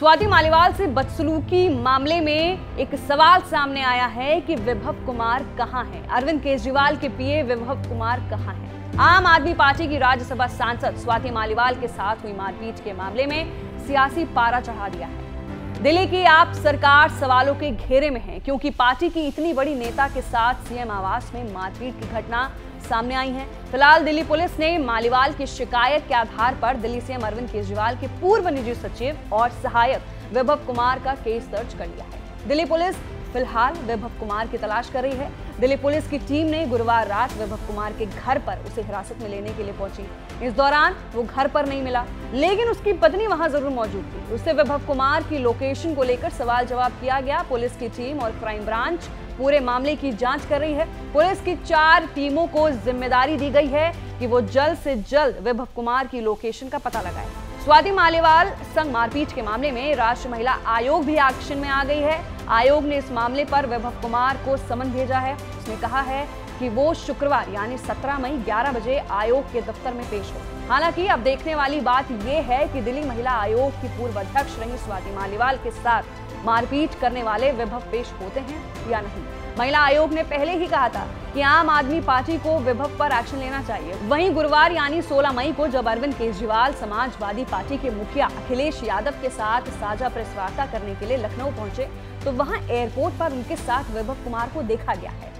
स्वाति मालीवाल से बदसलूकी मामले में एक सवाल सामने आया है कि विभव कुमार कहाँ है? अरविंद केजरीवाल के पीए विभव कुमार कहाँ है? आम आदमी पार्टी की राज्यसभा सांसद स्वाति मालीवाल के साथ हुई मारपीट के मामले में सियासी पारा चढ़ा दिया है। दिल्ली की आप सरकार सवालों के घेरे में है, क्योंकि पार्टी की इतनी बड़ी नेता के साथ सीएम आवास में मारपीट की घटना सामने आई है। फ़िलहाल दिल्ली पुलिस ने मालीवाल की शिकायत के आधार पर दिल्ली सीएम अरविंद केजरीवाल के पूर्व निजी सचिव और सहायक वैभव कुमार का केस दर्ज कर लिया है। दिल्ली पुलिस फ़िलहाल विभव कुमार की तलाश कर रही है। दिल्ली पुलिस की टीम ने गुरुवार रात विभव कुमार के घर पर उसे हिरासत में लेने के लिए पहुँची। इस दौरान वो घर पर नहीं मिला, लेकिन उसकी पत्नी वहाँ ज़रूर मौजूद थी। उससे विभव कुमार की लोकेशन को लेकर सवाल जवाब किया गया। पुलिस की टीम और क्राइम ब्रांच पूरे मामले की जाँच कर रही है। पुलिस की चार टीमों को ज़िम्मेदारी दी गई है कि वो जल्द से जल्द विभव कुमार की लोकेशन का पता लगाए। स्वाति मालेवाल संग मारपीट के मामले में राष्ट्रीय महिला आयोग भी एक्शन में आ गई है। आयोग ने इस मामले पर वैभव कुमार को समन भेजा है। उसने कहा है कि वो शुक्रवार, यानी 17 मई 11 बजे आयोग के दफ्तर में पेश हो। हालाँकि अब देखने वाली बात यह है कि दिल्ली महिला आयोग की पूर्व अध्यक्ष रही स्वाति मालीवाल के साथ मारपीट करने वाले वैभव पेश होते हैं या नहीं। महिला आयोग ने पहले ही कहा था कि आम आदमी पार्टी को विभव पर एक्शन लेना चाहिए। वहीं गुरुवार यानी 16 मई को जब अरविंद केजरीवाल समाजवादी पार्टी के मुखिया अखिलेश यादव के साथ साझा प्रेस वार्ता करने के लिए लखनऊ पहुँचे तो वहाँ एयरपोर्ट पर उनके साथ वैभव कुमार को देखा गया है।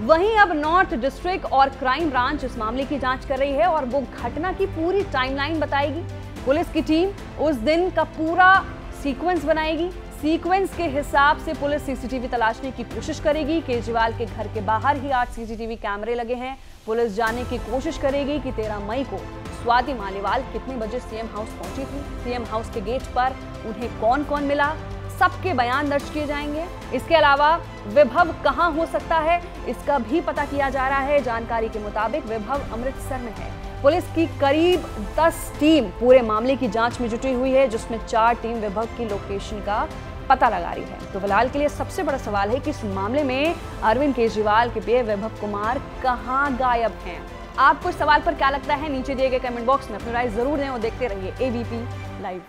वहीं अब नॉर्थ डिस्ट्रिक्ट और क्राइम ब्रांच इस मामले की जाँच कर रही है और वो घटना की पूरी टाइमलाइन बताएगी। पुलिस की टीम उस दिन का पूरा सीक्वेंस बनाएगी। सीक्वेंस के हिसाब से पुलिस सीसीटीवी तलाशने की कोशिश करेगी। केजरीवाल के घर के बाहर ही आठ सीसीटीवी कैमरे लगे हैं। पुलिस जानने की कोशिश करेगी कि 13 मई को स्वाति मालीवाल कितने बजे सीएम हाउस पहुँची थी। सीएम हाउस के गेट पर उन्हें कौन कौन मिला? सबके बयान दर्ज किए जाएँगे। इसके अलावा विभव कहाँ हो सकता है? इसका भी पता किया जा रहा है। जानकारी के मुताबिक विभव अमृतसर में है। पुलिस की करीब 10 टीम पूरे मामले की जाँच में जुटी हुई है, जिसमें चार टीम विभव की लोकेशन का पता लगा रही है। तो फ़िलहाल के लिए सबसे बड़ा सवाल है कि इस मामले में अरविंद केजरीवाल के पे वैभव कुमार कहाँ गायब हैं? आपको इस सवाल पर क्या लगता है? नीचे दिए गए कमेंट बॉक्स में अपनी राय ज़रूर दें और देखते रहिए एबीपी लाइव